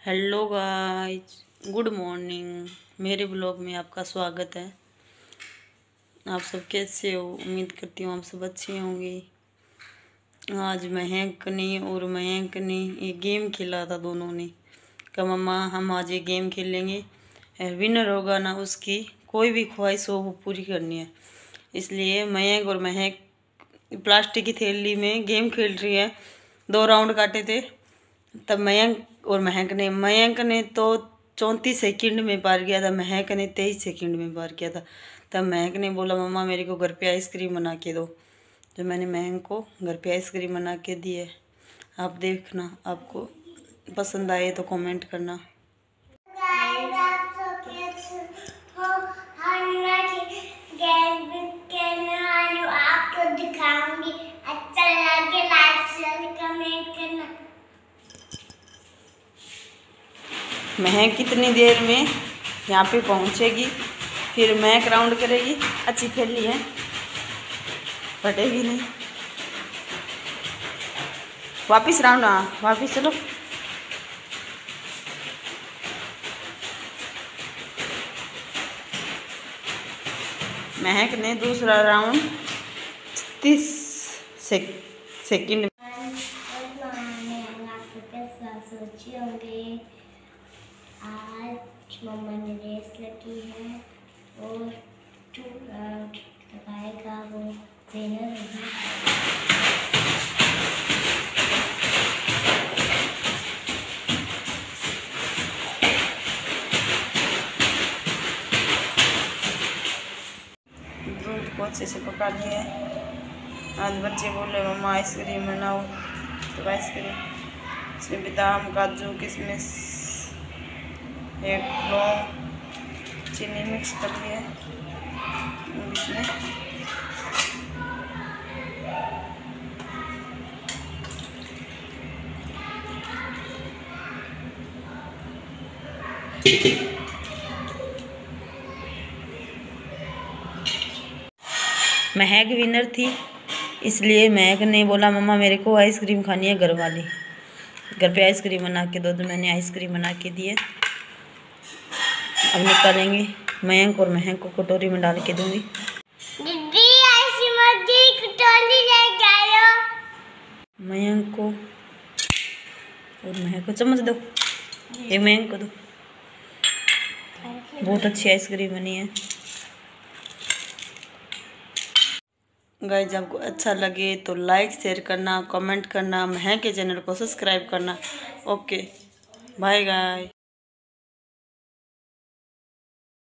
Hello guys, good morning. मेरे blog में आपका स्वागत है। आप सब कैसे हो? उम्मीद करती हूँ आप सब अच्छे होंगे। आज महक ने और महक ने ये गेम खेला था दोनों ने। कहा मम्मा, हम आज ये गेम खेलेंगे। विनर होगा ना उसकी कोई भी ख्वाहिश हो, वो पूरी करनी है। इसलिए मयंक और महक, प्लास्टिक की थैली में गेम खेल रही है। दो राउंड काटे थे। तब मयंक और महक ने, मयंक ने तो चौंतीस सेकंड में पार किया था, महक ने तेईस सेकंड में पार किया था। तब महक ने बोला, मम्मा, मेरे को घर पे आइसक्रीम बना के दो। तो मैंने महक को घर पे आइसक्रीम बना के दी है। आप देखना, आपको पसंद आए तो कमेंट करना। महक कितनी देर में यहाँ पे पहुँचेगी? फिर महक राउंड करेगी। अच्छी खेली है। फटेगी नहीं। वापिस राउंड हाँ वापिस चलो। महक ने दूसरा राउंड तीस सेकंड आज मम्मा ने रेस लगी है और टू राउंड लगाएगा वो विनर को अच्छे से पका है आज बच्चे बोले, मम्मा आइसक्रीम बनाओ। तो आइसक्रीम इसमें बादाम, काजू, किशमिश एक लौंग चीनी मिक्स कर लिया इसमें। महक विनर थी, इसलिए महक ने बोला, मम्मा, मेरे को आइसक्रीम खानी है घर वाली। घर पे आइसक्रीम बना के दो तो मैंने आइसक्रीम बना के दी है अब निकालेंगे मयंक और महंक को कटोरी में डाल के दूँगी। मयंक को और महंक को चम्मच दो। ये मयंक को दो। बहुत अच्छी आइसक्रीम बनी है। गाइज़ आपको अच्छा लगे तो लाइक शेयर करना कमेंट करना महक के चैनल को सब्सक्राइब करना। ओके बाय गाय